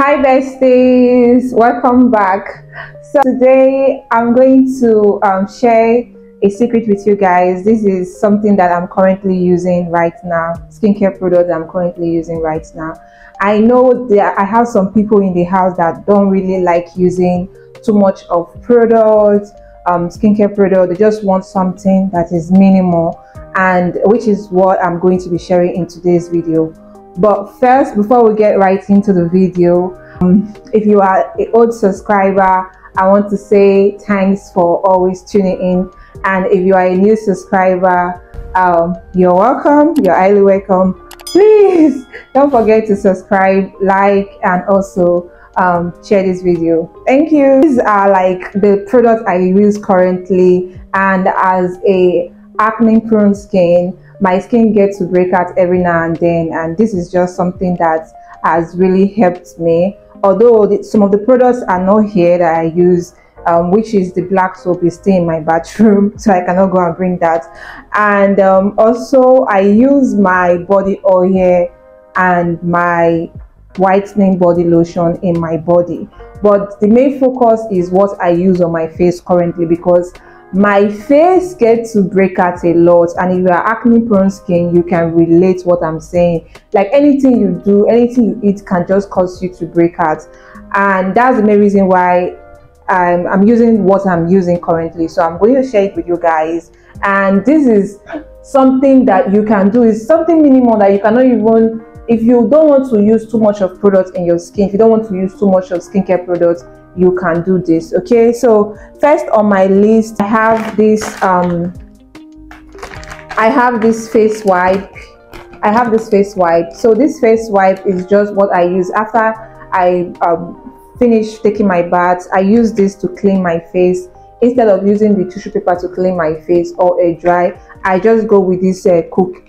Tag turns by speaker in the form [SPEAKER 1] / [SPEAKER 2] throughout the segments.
[SPEAKER 1] Hi besties, welcome back. So today I'm going to um, share a secret with you guys. This is something that I'm currently using right now, skincare product I'm currently using right now. I know that I have some people in the house that don't really like using too much of product, um, skincare product. They just want something that is minimal and which is what I'm going to be sharing in today's video. But first, before we get right into the video, um, if you are an old subscriber, I want to say thanks for always tuning in. And if you are a new subscriber, um, you're welcome. You're highly welcome. Please don't forget to subscribe, like, and also um, share this video. Thank you. These are like the products I use currently, and as a acne prone skin, my skin gets to break out every now and then and this is just something that has really helped me. Although some of the products are not here that I use um, which is the black soap is still in my bathroom so I cannot go and bring that. And um, also I use my body oil here and my whitening body lotion in my body. But the main focus is what I use on my face currently because my face gets to break out a lot and if you are acne prone skin you can relate what i'm saying. Like anything you do anything you eat can just cause you to break out. And that's the main reason why I'm, I'm using what i'm using currently. So i'm going to share it with you guys. And this is something that you can do. Is something minimal that you cannot even if you don't want to use too much of products in your skin if you don't want to use too much of skincare products you can do this okay? So first on my list i have this um i have this face wipe. I have this face wipe. So this face wipe is just what i use after i um, finish taking my bath. I use this to clean my face. Instead of using the tissue paper to clean my face or a dry i just go with this uh,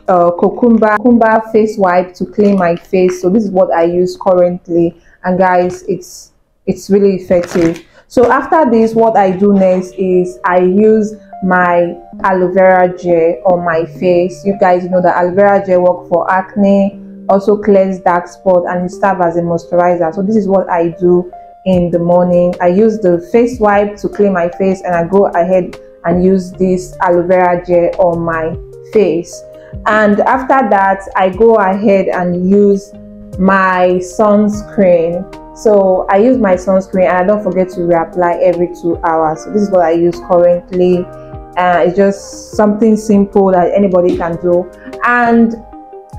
[SPEAKER 1] uh, cucumber, cucumber face wipe to clean my face. So this is what i use currently. And guys it's it's really effective. So after this what i do next is i use my aloe vera gel on my face. You guys know that aloe vera gel work for acne also clears dark spot and it serves as a moisturizer. So this is what i do in the morning. I use the face wipe to clean my face and i go ahead and use this aloe vera gel on my face. And after that i go ahead and use my sunscreen so i use my sunscreen and i don't forget to reapply every two hours. So this is what i use currently. Uh, it's just something simple that anybody can do. And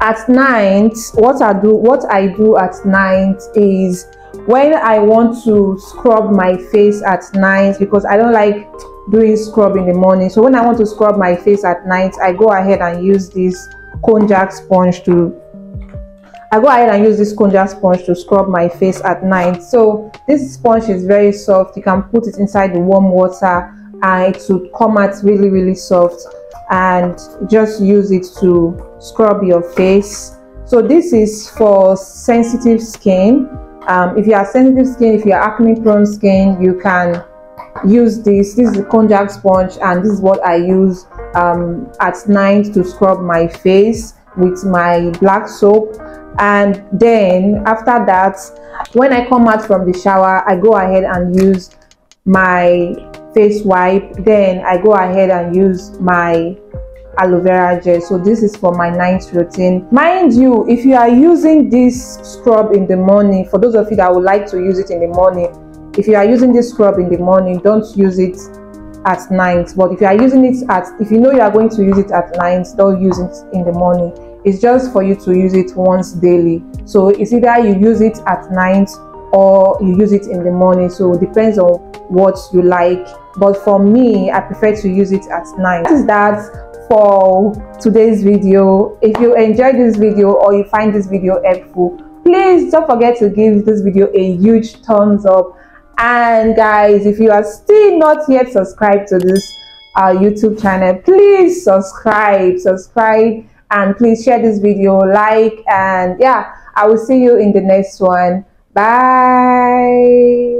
[SPEAKER 1] at night what i do what i do at night is when i want to scrub my face at night because i don't like doing scrub in the morning. So when i want to scrub my face at night i go ahead and use this konjac sponge to I go ahead and use this konjac sponge to scrub my face at night. So this sponge is very soft. You can put it inside the warm water and it will come out really, really soft and just use it to scrub your face. So this is for sensitive skin. Um, if you are sensitive skin, if you are acne prone skin, you can use this. This is the konjac sponge and this is what I use um, at night to scrub my face with my black soap and then after that when i come out from the shower i go ahead and use my face wipe. Then i go ahead and use my aloe vera gel. So this is for my night routine. Mind you if you are using this scrub in the morning for those of you that would like to use it in the morning if you are using this scrub in the morning don't use it at night. But if you are using it at if you know you are going to use it at night don't use it in the morning it's just for you to use it once daily. So it's either you use it at night or you use it in the morning. So it depends on what you like. But for me i prefer to use it at night. That is that for today's video. If you enjoyed this video or you find this video helpful please don't forget to give this video a huge thumbs up. And guys if you are still not yet subscribed to this uh, youtube channel please subscribe. Subscribe and please share this video like and yeah i will see you in the next one. Bye